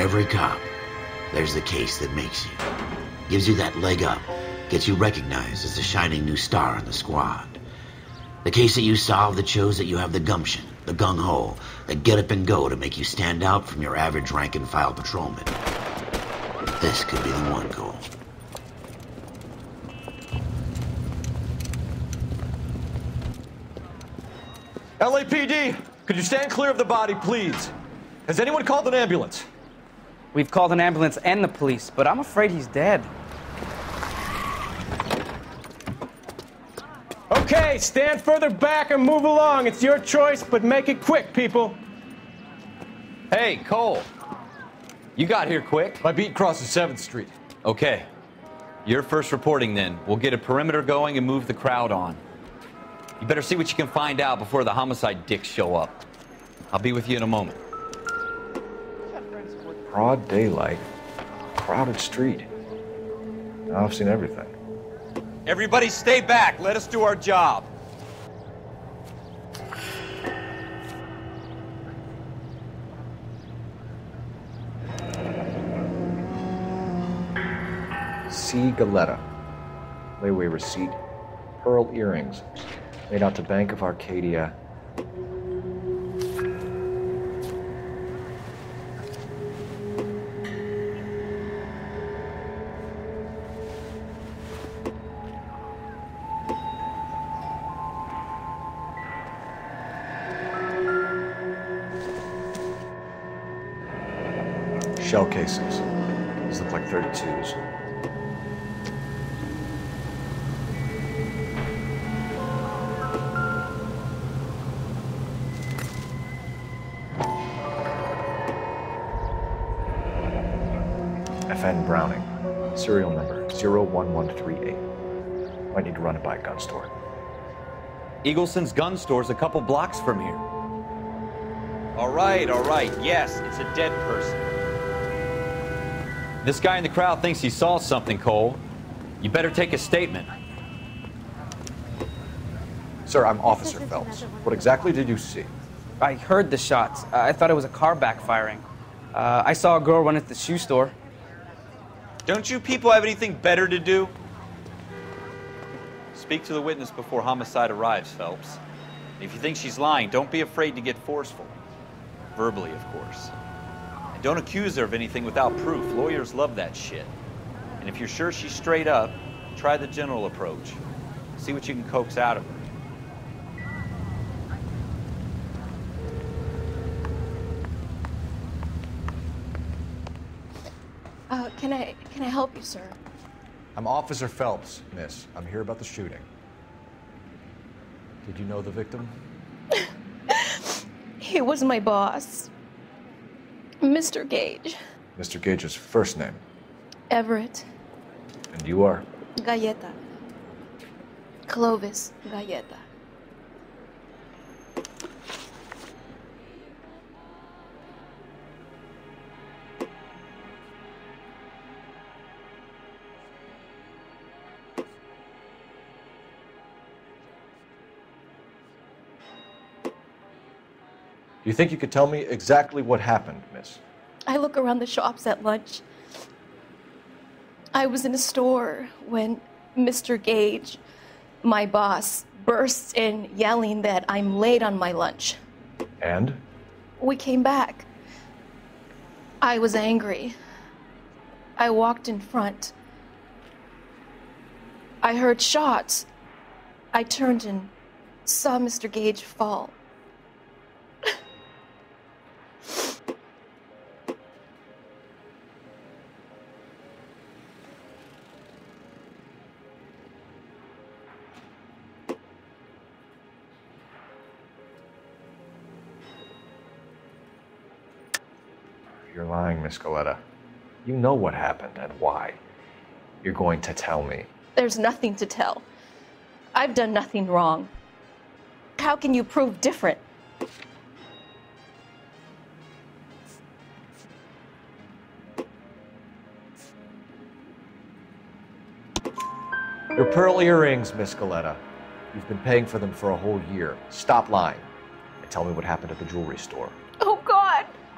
every cop, there's the case that makes you. Gives you that leg up, gets you recognized as the shining new star in the squad. The case that you solve that shows that you have the gumption, the gung-ho, the get up and go to make you stand out from your average rank and file patrolman. This could be the one, Cole. LAPD, could you stand clear of the body, please? Has anyone called an ambulance? We've called an ambulance and the police, but I'm afraid he's dead. Okay, stand further back and move along. It's your choice, but make it quick, people. Hey, Cole. You got here quick. My beat crosses 7th Street. Okay. You're first reporting then. We'll get a perimeter going and move the crowd on. You better see what you can find out before the homicide dicks show up. I'll be with you in a moment. Broad daylight, crowded street. Now I've seen everything. Everybody stay back. Let us do our job. C. Galetta. Layaway receipt. Pearl earrings. Made out to Bank of Arcadia. Shell cases. These look like 32s. FN Browning. Serial number 01138. Might need to run it by a gun store. Eagleson's gun store's a couple blocks from here. All right, all right. Yes, it's a dead person. This guy in the crowd thinks he saw something, Cole. You better take a statement. Sir, I'm Officer Phelps. What exactly did you see? I heard the shots. I thought it was a car backfiring. Uh, I saw a girl run at the shoe store. Don't you people have anything better to do? Speak to the witness before homicide arrives, Phelps. If you think she's lying, don't be afraid to get forceful. Verbally, of course. And don't accuse her of anything without proof. Lawyers love that shit. And if you're sure she's straight up, try the general approach. See what you can coax out of her. Uh, can I can I help you, sir? I'm Officer Phelps, miss. I'm here about the shooting. Did you know the victim? He was my boss, Mr. Gage, Mr. Gage's first name. Everett And you are? Galleta, Clovis Galleta. You think you could tell me exactly what happened, miss? I look around the shops at lunch. I was in a store when Mr. Gage, my boss, bursts in yelling that I'm late on my lunch. And? We came back. I was angry. I walked in front. I heard shots. I turned and saw Mr. Gage fall. Lying, Miss Galetta. You know what happened and why. You're going to tell me. There's nothing to tell. I've done nothing wrong. How can you prove different? Your pearl earrings, Miss Galetta. You've been paying for them for a whole year. Stop lying and tell me what happened at the jewelry store.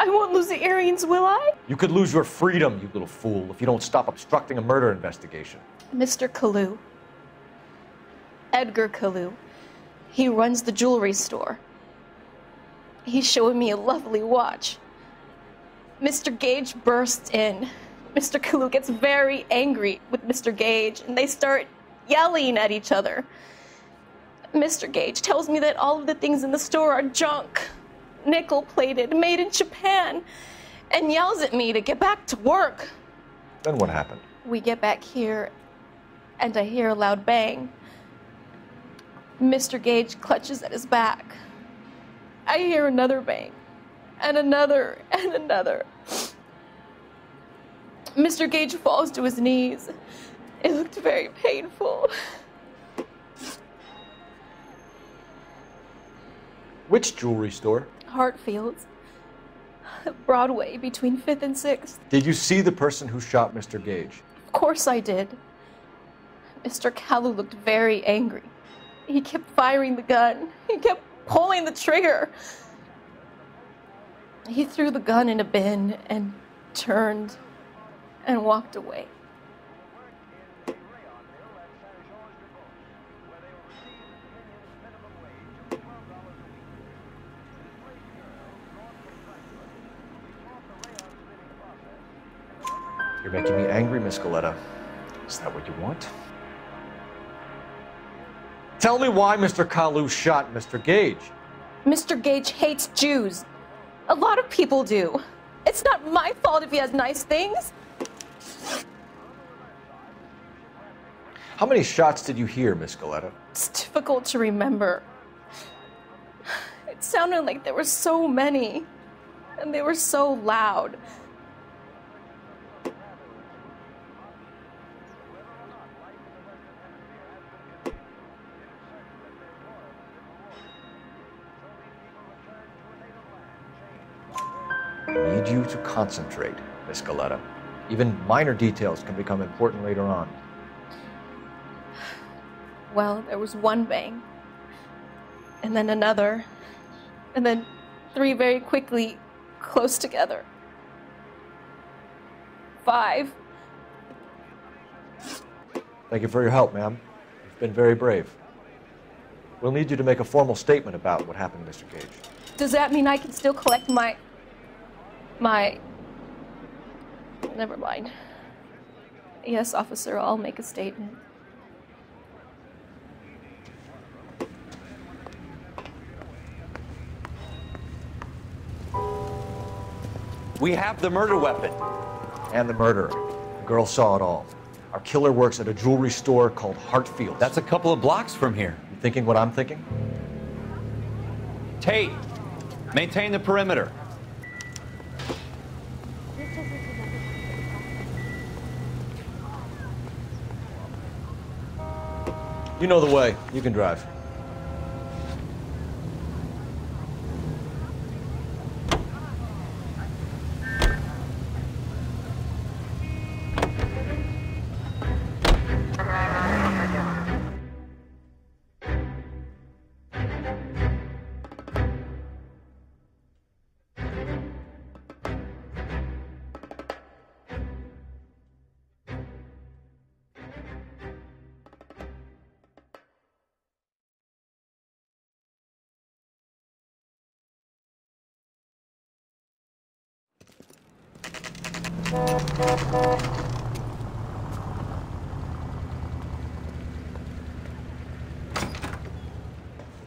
I won't lose the earrings, will I? You could lose your freedom, you little fool, if you don't stop obstructing a murder investigation. Mr. Kalu. Edgar Kalu. He runs the jewelry store. He's showing me a lovely watch. Mr. Gage bursts in. Mr. Kalu gets very angry with Mr. Gage, and they start yelling at each other. Mr. Gage tells me that all of the things in the store are junk, nickel plated, made in Japan, and yells at me to get back to work. Then what happened? We get back here, and I hear a loud bang. Mr. Gage clutches at his back. I hear another bang, and another, and another. Mr. Gage falls to his knees. It looked very painful. Which jewelry store? Hartfield's. Broadway between 5th and 6th. Did you see the person who shot Mr. Gage? Of course I did. Mr. Kalu looked very angry. He kept firing the gun. He kept pulling the trigger. He threw the gun in a bin and turned and walked away. You're making me angry, Miss Galetta. Is that what you want? Tell me why Mr. Kalu shot Mr. Gage. Mr. Gage hates Jews. A lot of people do. It's not my fault if he has nice things. How many shots did you hear, Miss Galetta? It's difficult to remember. It sounded like there were so many, and they were so loud. You to concentrate, Miss Galetta. Even minor details can become important later on. Well, there was one bang, and then another, and then three very quickly close together. Five. Thank you for your help, ma'am. You've been very brave. We'll need you to make a formal statement about what happened, Mr. Gage. Does that mean I can still collect my. My. Never mind. Yes, officer, I'll make a statement. We have the murder weapon. And the murderer. The girl saw it all. Our killer works at a jewelry store called Hartfield. That's a couple of blocks from here. You thinking what I'm thinking? Tate, maintain the perimeter. You know the way. You can drive.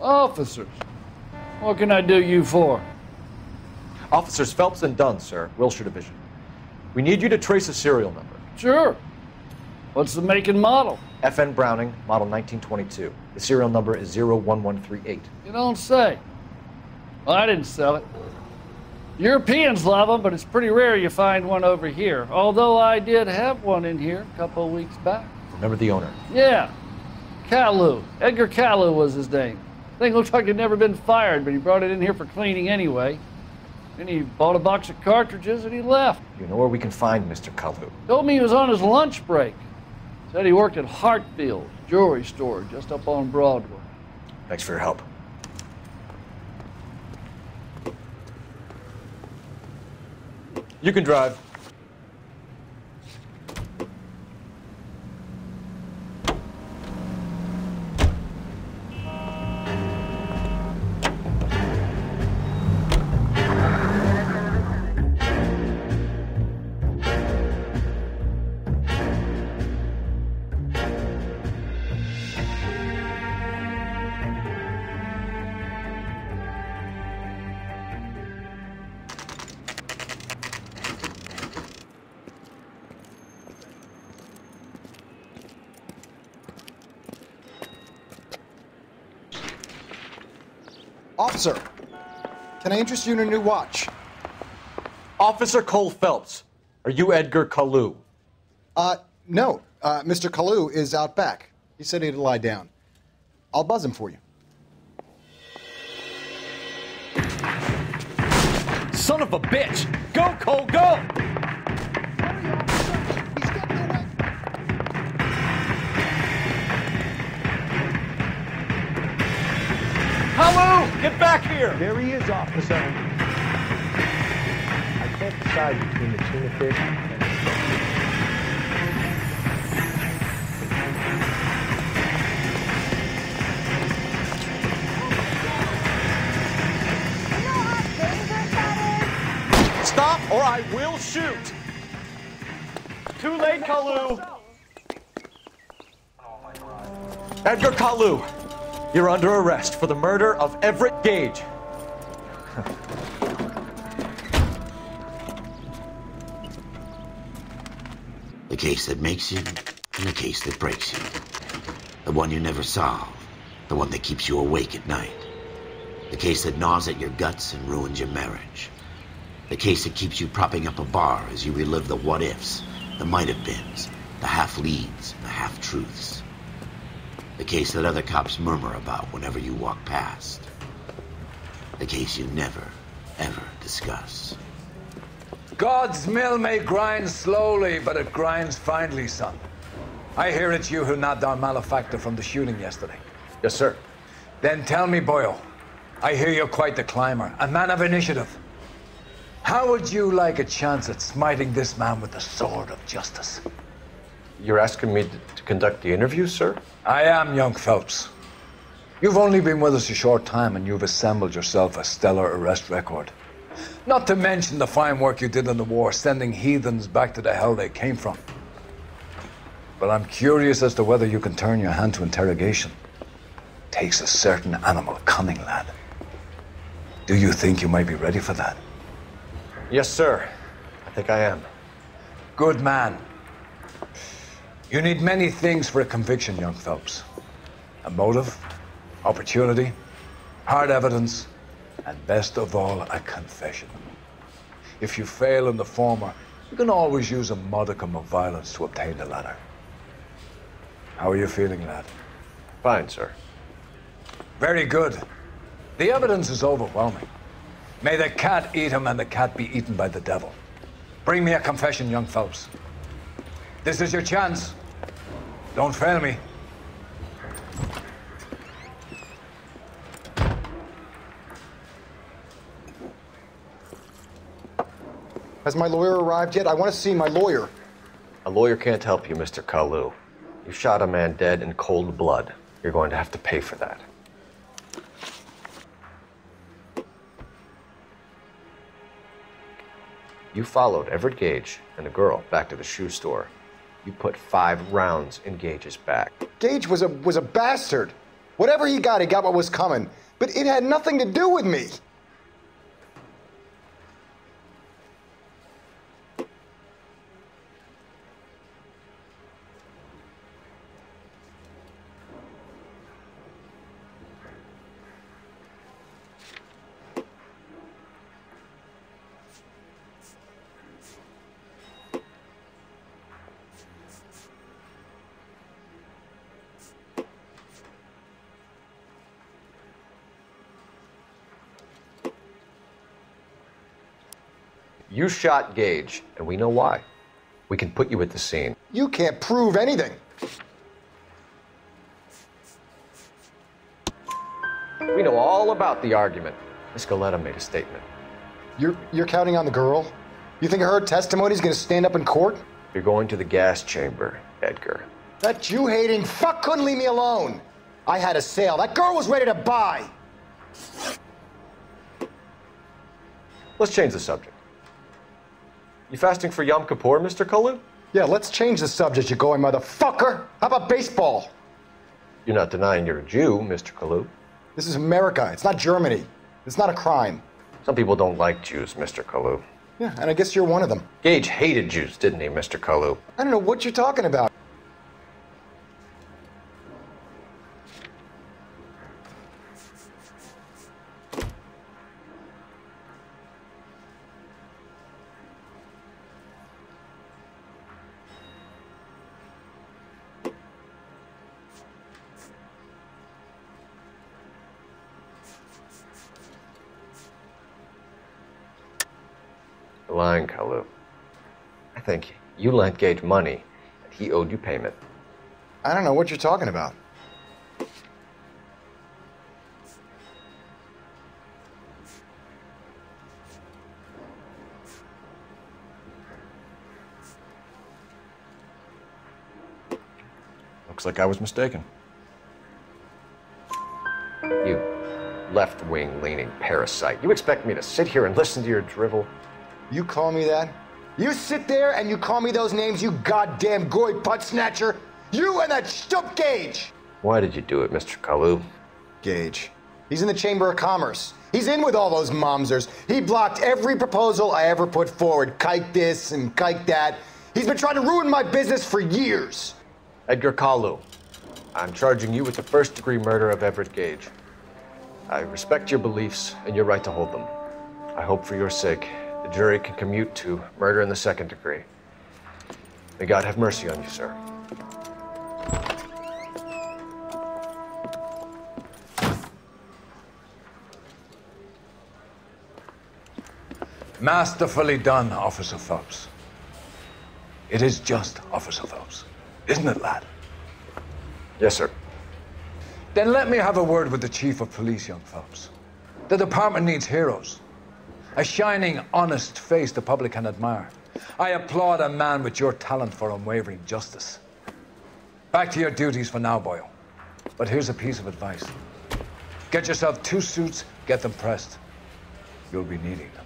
Officers, what can I do you for? Officers Phelps and Dunn, sir, Wilshire Division. We need you to trace a serial number. Sure. What's the make and model? FN Browning, model 1922. The serial number is 01138. You don't say. Well, I didn't sell it. Europeans love them, but it's pretty rare you find one over here. Although I did have one in here a couple of weeks back. Remember the owner. Yeah, Kalu. Edgar Kalu was his name. Thing looked like he'd never been fired, but he brought it in here for cleaning anyway. Then he bought a box of cartridges and he left. You know where we can find Mr. Kalu. Told me he was on his lunch break. Said he worked at Hartfield jewelry store just up on Broadway. Thanks for your help. You can drive. Officer, can I interest you in a new watch? Officer Cole Phelps, are you Edgar Kalu? Uh, no. Uh, Mr. Kalu is out back. He said he'd lie down. I'll buzz him for you. Son of a bitch! Go, Cole, go! Hello! Get back here! There he is, officer. I can't decide between the tuna fish and the Stop or I will shoot! Too late, Kalu! Edgar Kalu, you're under arrest for the murder of Everett Gage. The case that makes you, and the case that breaks you. The one you never solve. The one that keeps you awake at night. The case that gnaws at your guts and ruins your marriage. The case that keeps you propping up a bar as you relive the what ifs, the might have beens, the half leads, the half truths. The case that other cops murmur about whenever you walk past. The case you never, ever discuss. God's mill may grind slowly, but it grinds finely, son. I hear it's you who nabbed our malefactor from the shooting yesterday. Yes, sir. Then tell me, boyo. I hear you're quite the climber, a man of initiative. How would you like a chance at smiting this man with the sword of justice? You're asking me to, conduct the interview, sir? I am, young Phelps. You've only been with us a short time and you've assembled yourself a stellar arrest record. Not to mention the fine work you did in the war, sending heathens back to the hell they came from. But I'm curious as to whether you can turn your hand to interrogation. Takes a certain animal cunning, lad. Do you think you might be ready for that? Yes, sir. I think I am. Good man. You need many things for a conviction, young Phelps. A motive, opportunity, hard evidence, and best of all, a confession. If you fail in the former, you can always use a modicum of violence to obtain the latter. How are you feeling, lad? Fine, sir. Very good. The evidence is overwhelming. May the cat eat him and the cat be eaten by the devil. Bring me a confession, young Phelps. This is your chance. Don't fail me. Has my lawyer arrived yet? I want to see my lawyer. A lawyer can't help you, Mr. Kalu. You shot a man dead in cold blood. You're going to have to pay for that. You followed Everett Gage and the girl back to the shoe store. You put five rounds in Gage's back. Gage was a was a bastard. Whatever he got, he got what was coming. But it had nothing to do with me. You shot Gage, and we know why. We can put you at the scene. You can't prove anything. We know all about the argument. Miss Galetta made a statement. You're you're counting on the girl? You think her testimony is going to stand up in court? You're going to the gas chamber, Edgar. That Jew hating fuck couldn't leave me alone. I had a sale. That girl was ready to buy. Let's change the subject. You fasting for Yom Kippur, Mr. Kalu? Yeah, let's change the subject, you going motherfucker. How about baseball? You're not denying you're a Jew, Mr. Kalu. This is America. It's not Germany. It's not a crime. Some people don't like Jews, Mr. Kalu. Yeah, and I guess you're one of them. Gage hated Jews, didn't he, Mr. Kalu? I don't know what you're talking about. Lying, Kalu. I think you lent Gage money, and he owed you payment. I don't know what you're talking about. Looks like I was mistaken. You left wing leaning parasite. You expect me to sit here and listen to your drivel? You call me that? You sit there and you call me those names, you goddamn goy butt snatcher? You and that stup Gage! Why did you do it, Mr. Kalu? Gage. He's in the Chamber of Commerce. He's in with all those momsers. He blocked every proposal I ever put forward. Kike this and kike that. He's been trying to ruin my business for years. Edgar Kalu, I'm charging you with the first degree murder of Everett Gage. I respect your beliefs and your right to hold them. I hope for your sake the jury can commute to murder in the second degree. May God have mercy on you, sir. Masterfully done, Officer Phelps. It is just Officer Phelps, isn't it, lad? Yes, sir. Then let me have a word with the Chief of Police, young Phelps. The department needs heroes. A shining, honest face the public can admire. I applaud a man with your talent for unwavering justice. Back to your duties for now, boyo. But here's a piece of advice. Get yourself two suits, get them pressed. You'll be needing them.